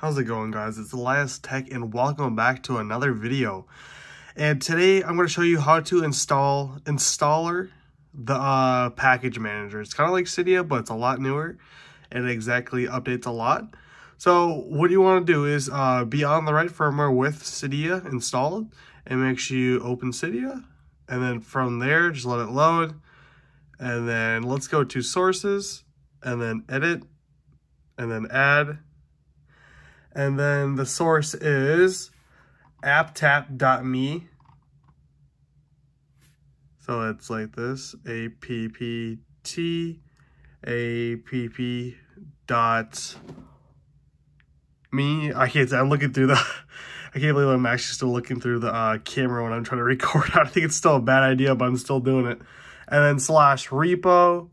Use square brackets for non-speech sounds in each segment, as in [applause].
How's it going guys? It's Elias Tech and welcome back to another video. And today I'm going to show you how to install installer the uh, package manager. It's kind of like Cydia but it's a lot newer and exactly updates a lot. So what you want to do is uh, be on the right firmware with Cydia installed and make sure you open Cydia and then from there just let it load and then let's go to sources and then edit and then add and then the source is apptapp.me. So it's like this, A-P-P-T, A-P-P dot me. I can't I'm looking through the, [laughs] I can't believe I'm actually still looking through the uh, camera when I'm trying to record. [laughs] I think it's still a bad idea, but I'm still doing it. And then slash repo,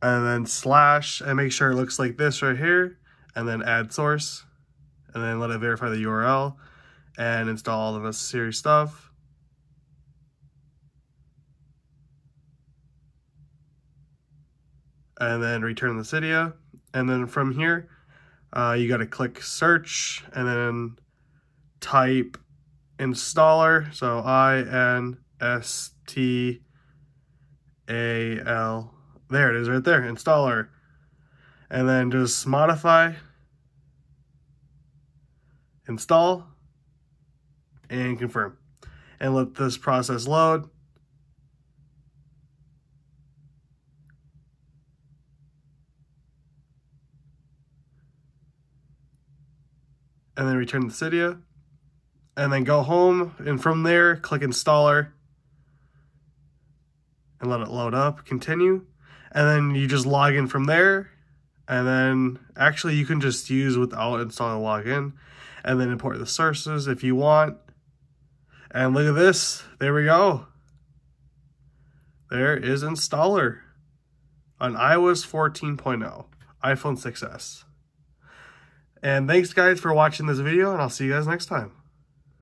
and then slash, and make sure it looks like this right here and then add source, and then let it verify the URL, and install all the necessary stuff. And then return the Cydia. And then from here, uh, you got to click search and then type installer. So I-N-S-T-A-L. There it is right there, installer. And then just modify install, and confirm. And let this process load. And then return the Cydia. And then go home, and from there, click installer. And let it load up, continue. And then you just log in from there. And then, actually, you can just use without installing login and then import the sources if you want. And look at this. There we go. There is installer on iOS 14.0, iPhone 6s. And thanks guys for watching this video and I'll see you guys next time.